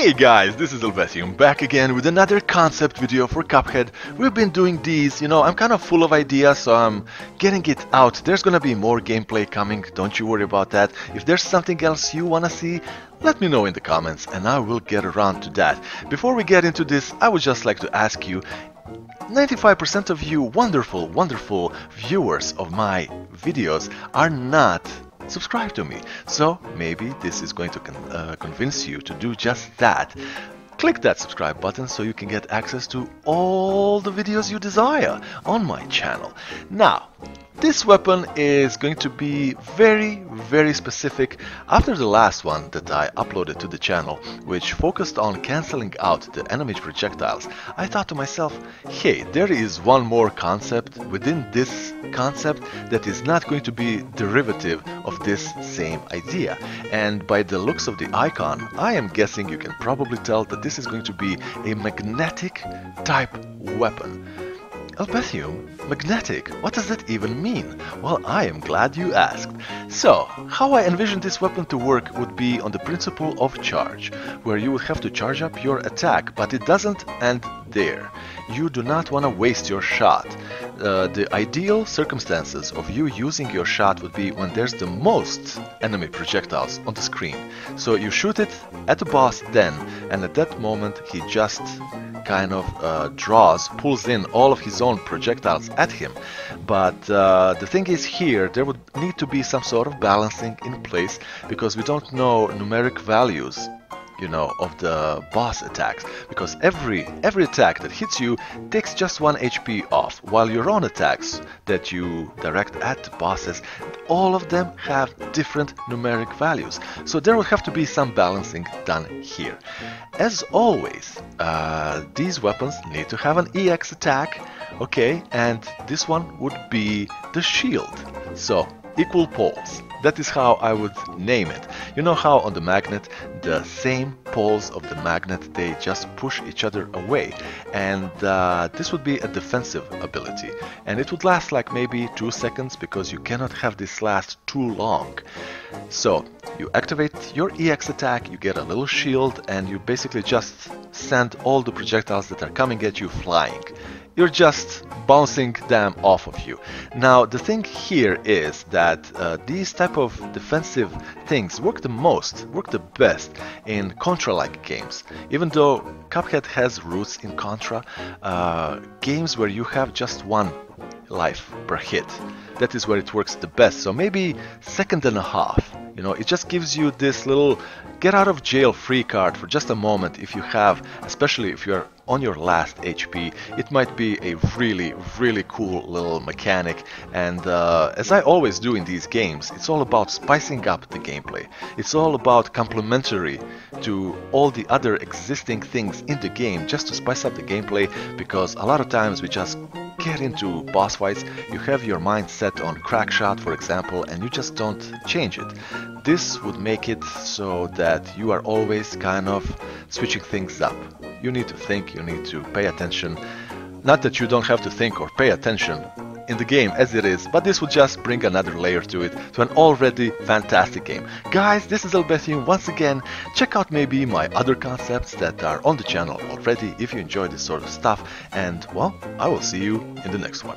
Hey guys, this is Elbethium back again with another concept video for Cuphead. We've been doing these, you know, I'm kind of full of ideas, so I'm getting it out. There's gonna be more gameplay coming, don't you worry about that. If there's something else you wanna see, let me know in the comments and I will get around to that. Before we get into this, I would just like to ask you 95% of you wonderful, wonderful viewers of my videos are not subscribe to me. So maybe this is going to con uh, convince you to do just that. Click that subscribe button so you can get access to all the videos you desire on my channel. Now, this weapon is going to be very, very specific after the last one that I uploaded to the channel, which focused on cancelling out the enemy projectiles. I thought to myself, hey, there is one more concept within this concept that is not going to be derivative of this same idea. And by the looks of the icon, I am guessing you can probably tell that this is going to be a magnetic type weapon. Elbethium? Magnetic? What does that even mean? Well, I am glad you asked. So, how I envision this weapon to work would be on the principle of charge, where you would have to charge up your attack, but it doesn't end there. You do not want to waste your shot. Uh, the ideal circumstances of you using your shot would be when there's the most enemy projectiles on the screen. So you shoot it at the boss then, and at that moment he just kind of uh, draws, pulls in all of his own projectiles at him. But uh, the thing is here, there would need to be some sort of balancing in place because we don't know numeric values you know of the boss attacks because every every attack that hits you takes just one HP off while your own attacks that you direct at bosses all of them have different numeric values. So there will have to be some balancing done here. As always uh, these weapons need to have an EX attack okay? And this one would be the shield. So equal poles that is how I would name it. You know how on the magnet, the same poles of the magnet, they just push each other away. And uh, this would be a defensive ability. And it would last like maybe two seconds because you cannot have this last too long. So you activate your EX attack, you get a little shield, and you basically just send all the projectiles that are coming at you flying you're just bouncing them off of you. Now the thing here is that uh, these type of defensive things work the most, work the best in Contra-like games. Even though Cuphead has roots in Contra, uh, games where you have just one life per hit. That is where it works the best. So maybe second and a half. You know, it just gives you this little get out of jail free card for just a moment if you have, especially if you're on your last HP. It might be a really, really cool little mechanic. And uh, as I always do in these games, it's all about spicing up the gameplay. It's all about complementary to all the other existing things in the game just to spice up the gameplay because a lot of times we just get into boss fights, you have your mind set on crack shot, for example, and you just don't change it. This would make it so that you are always kind of switching things up. You need to think, you need to pay attention. Not that you don't have to think or pay attention, in the game as it is, but this would just bring another layer to it, to an already fantastic game. Guys, this is Elbethium once again. Check out maybe my other concepts that are on the channel already if you enjoy this sort of stuff, and well, I will see you in the next one.